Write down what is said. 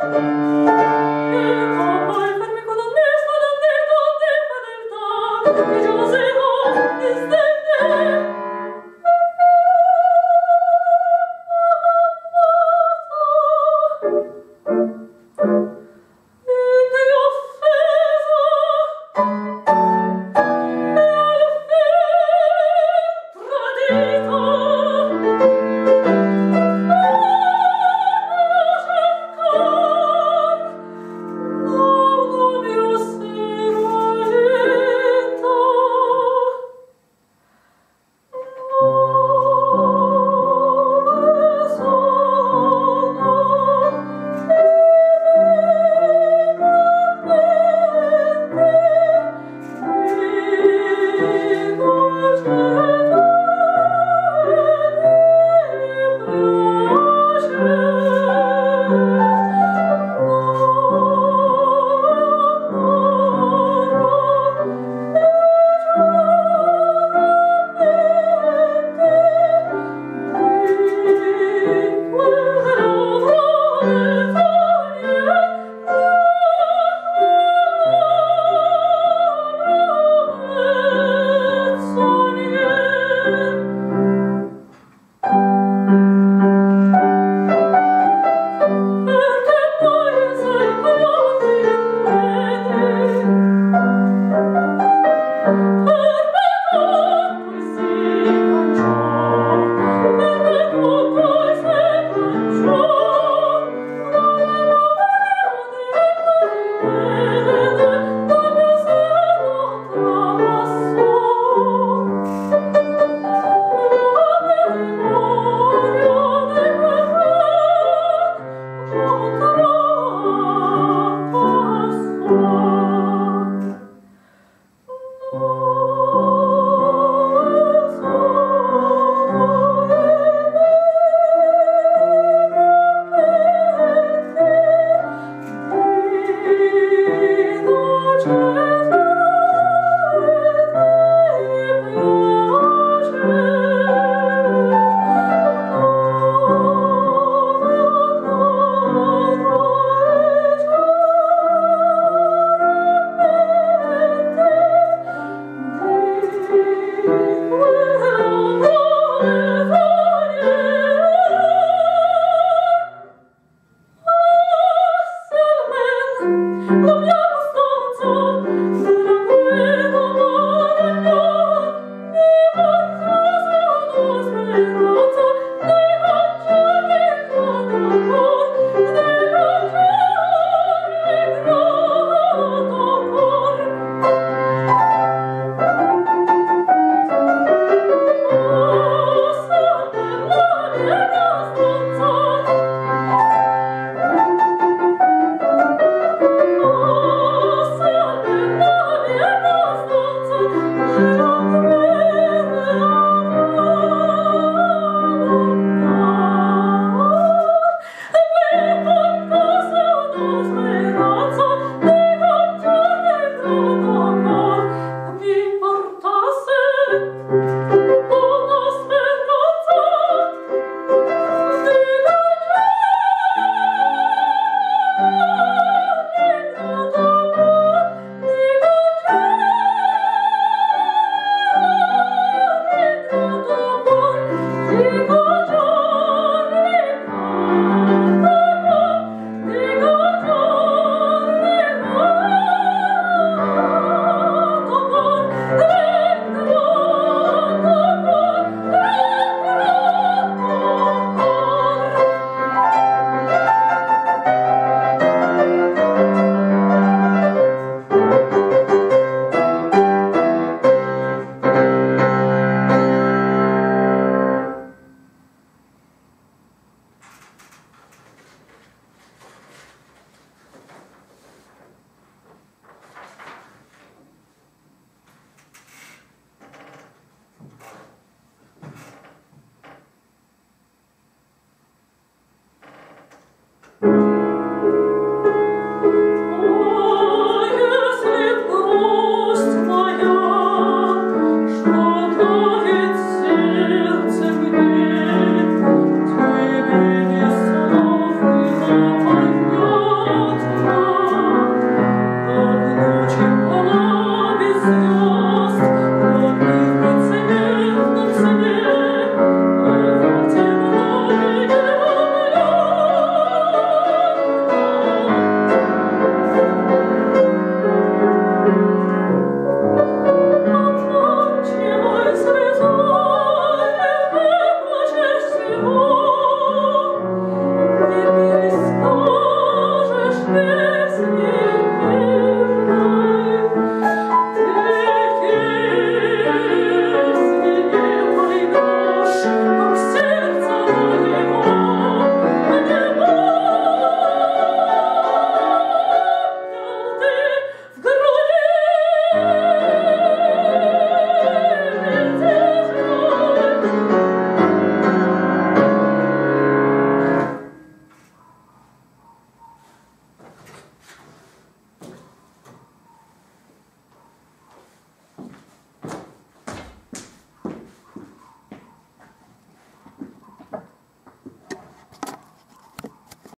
Hilfe, Hilfe, Hilfe, Hilfe,